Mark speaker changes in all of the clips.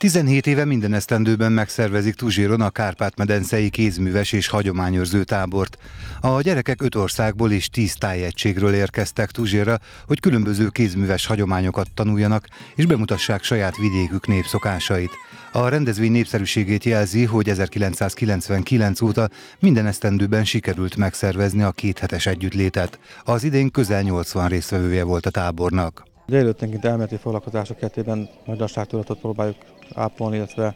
Speaker 1: 17 éve minden esztendőben megszervezik Tuzséron a Kárpát-medencei kézműves és hagyományőrző tábort. A gyerekek öt országból és tíz tájegységről érkeztek Tuzsérra, hogy különböző kézműves hagyományokat tanuljanak és bemutassák saját vidékük népszokásait. A rendezvény népszerűségét jelzi, hogy 1999 óta minden esztendőben sikerült megszervezni a kéthetes együttlétet. Az idén közel 80 résztvevője volt a tábornak.
Speaker 2: Délőtténként elméleti foglalkozások keretében magyarságtudatot próbáljuk ápolni, illetve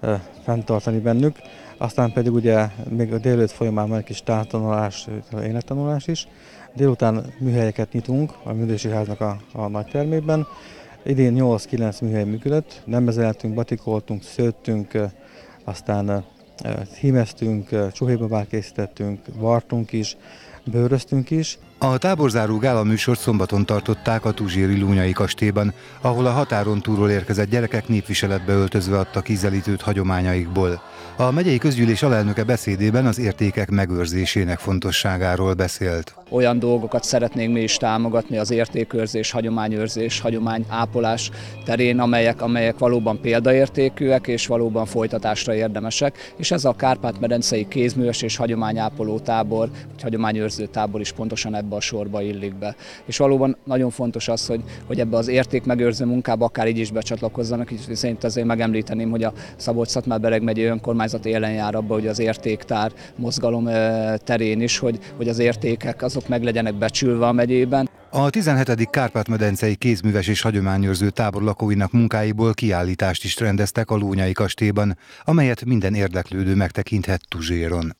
Speaker 2: e, fenntartani bennük. Aztán pedig ugye még a délőtt folyamán van egy kis tártanulás, élettanulás is. Délután műhelyeket nyitunk a művési háznak a, a nagy termében. Idén 8-9 műhely működött, nemezeltünk, batikoltunk, szőttünk, aztán hímeztünk, csuhébabát készítettünk, vartunk is, bőröztünk is.
Speaker 1: A táborzáró gála szombaton tartották a Tuzséri Lúnyai kastélyban, ahol a határon túlról érkezett gyerekek népviseletbe öltözve adtak ízelítőt hagyományaikból. A megyei közgyűlés alelnöke beszédében az értékek megőrzésének fontosságáról beszélt.
Speaker 3: Olyan dolgokat szeretnénk mi is támogatni az értékőrzés, hagyományőrzés, hagyományápolás terén, amelyek, amelyek valóban példaértékűek és valóban folytatásra érdemesek, és ez a Kárpát-medencei kézműves és hagyományápoló tábor, vagy hagyományőrző tábor is pontosan ebbe a sorba illik be. És valóban nagyon fontos az, hogy, hogy ebbe az érték megőrző munkába akár így is becsatlakozzanak, és szerint azért megemlíteném, hogy a Szabolcs-Szatmár-Bereg megyei önkormányzat élen jár abba, hogy az értéktár mozgalom terén is, hogy, hogy az értékek azok meg legyenek becsülve a megyében.
Speaker 1: A 17. Kárpát-medencei kézműves és hagyományőrző tábor lakóinak munkáiból kiállítást is rendeztek a Lónyai kastélyban, amelyet minden érdeklődő megtekinthet Tuzséron.